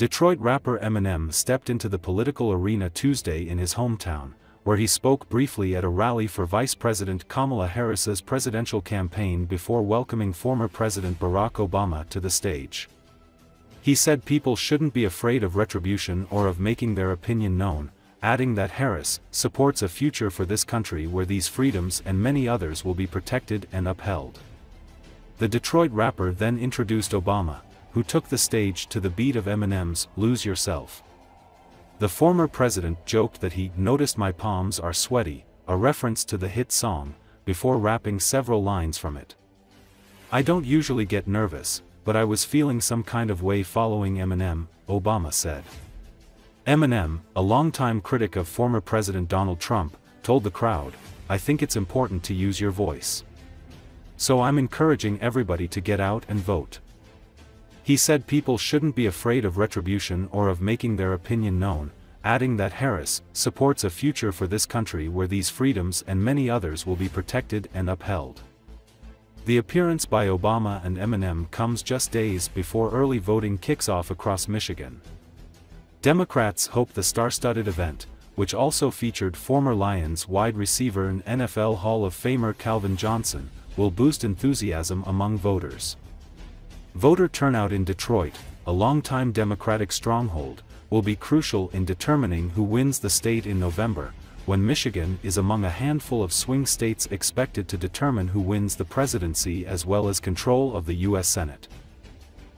Detroit rapper Eminem stepped into the political arena Tuesday in his hometown, where he spoke briefly at a rally for Vice President Kamala Harris's presidential campaign before welcoming former President Barack Obama to the stage. He said people shouldn't be afraid of retribution or of making their opinion known, adding that Harris supports a future for this country where these freedoms and many others will be protected and upheld. The Detroit rapper then introduced Obama, who took the stage to the beat of Eminem's Lose Yourself. The former president joked that he noticed my palms are sweaty, a reference to the hit song, before rapping several lines from it. I don't usually get nervous, but I was feeling some kind of way following Eminem, Obama said. Eminem, a longtime critic of former President Donald Trump, told the crowd, I think it's important to use your voice. So I'm encouraging everybody to get out and vote. He said people shouldn't be afraid of retribution or of making their opinion known, adding that Harris supports a future for this country where these freedoms and many others will be protected and upheld. The appearance by Obama and Eminem comes just days before early voting kicks off across Michigan. Democrats hope the star-studded event, which also featured former Lions wide receiver and NFL Hall of Famer Calvin Johnson, will boost enthusiasm among voters. Voter turnout in Detroit, a longtime Democratic stronghold, will be crucial in determining who wins the state in November, when Michigan is among a handful of swing states expected to determine who wins the presidency as well as control of the U.S. Senate.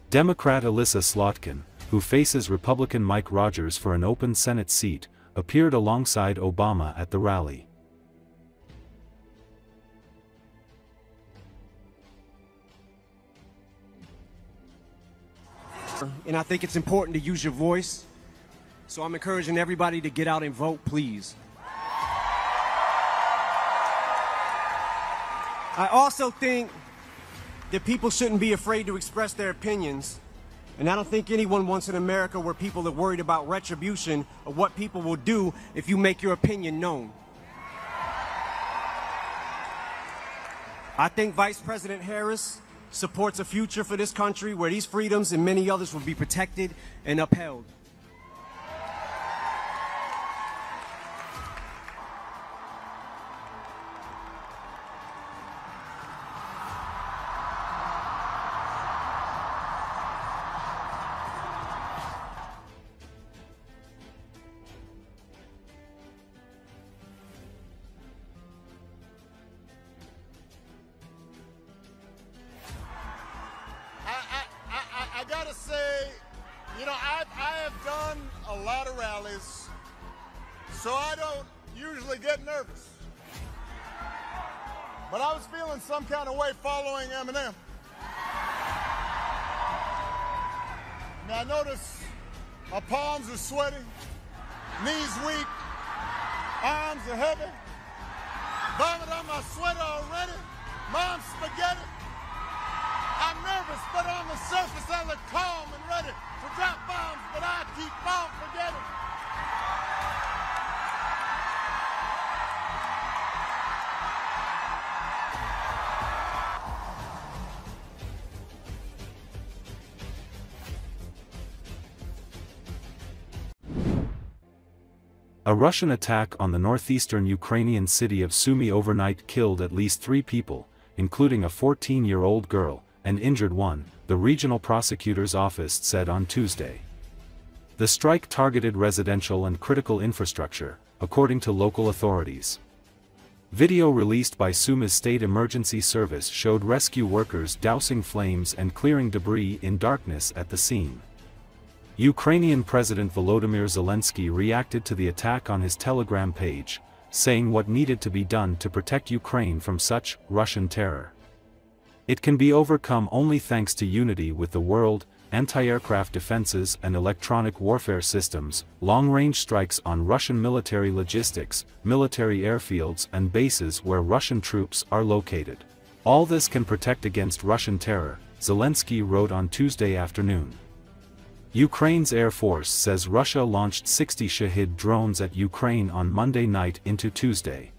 Democrat Elissa Slotkin, who faces Republican Mike Rogers for an open Senate seat, appeared alongside Obama at the rally. And I think it's important to use your voice. So I'm encouraging everybody to get out and vote, please. I also think that people shouldn't be afraid to express their opinions. And I don't think anyone wants an America where people are worried about retribution or what people will do if you make your opinion known. I think Vice President Harris supports a future for this country where these freedoms and many others will be protected and upheld. Gotta say, you know, I, I have done a lot of rallies, so I don't usually get nervous. But I was feeling some kind of way following Eminem. Now I notice my palms are sweaty, knees weak, arms are heavy, vomit on my sweater already, mom's spaghetti. Nervous, but on the surface I look calm and ready to drop bombs, but I keep on forgetting. A Russian attack on the northeastern Ukrainian city of Sumy overnight killed at least three people, including a 14-year-old girl, and injured one, the regional prosecutor's office said on Tuesday. The strike targeted residential and critical infrastructure, according to local authorities. Video released by Sumy's State Emergency Service showed rescue workers dousing flames and clearing debris in darkness at the scene. Ukrainian President Volodymyr Zelensky reacted to the attack on his Telegram page, saying what needed to be done to protect Ukraine from such Russian terror. It can be overcome only thanks to unity with the world, anti-aircraft defenses and electronic warfare systems, long-range strikes on Russian military logistics, military airfields and bases where Russian troops are located. All this can protect against Russian terror, Zelensky wrote on Tuesday afternoon. Ukraine's Air Force says Russia launched 60 Shahed drones at Ukraine on Monday night into Tuesday.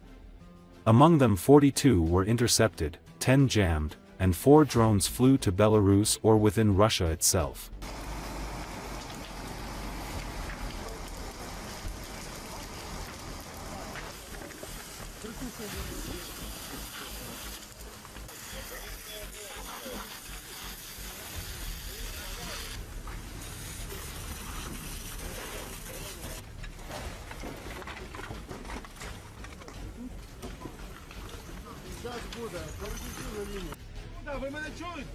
Among them 42 were intercepted, 10 jammed, and four drones flew to Belarus or within Russia itself. Сейчас буду, на. Куда? Ви мене чуєте?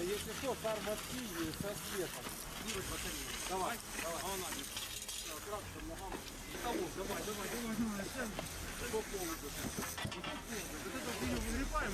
Если что, тормозки со светом. Давай, давай. А он один. Аккуратно, ногам. Давай, давай, давай, давай. Всем. По поводу. Вот это хуйню выгребаем.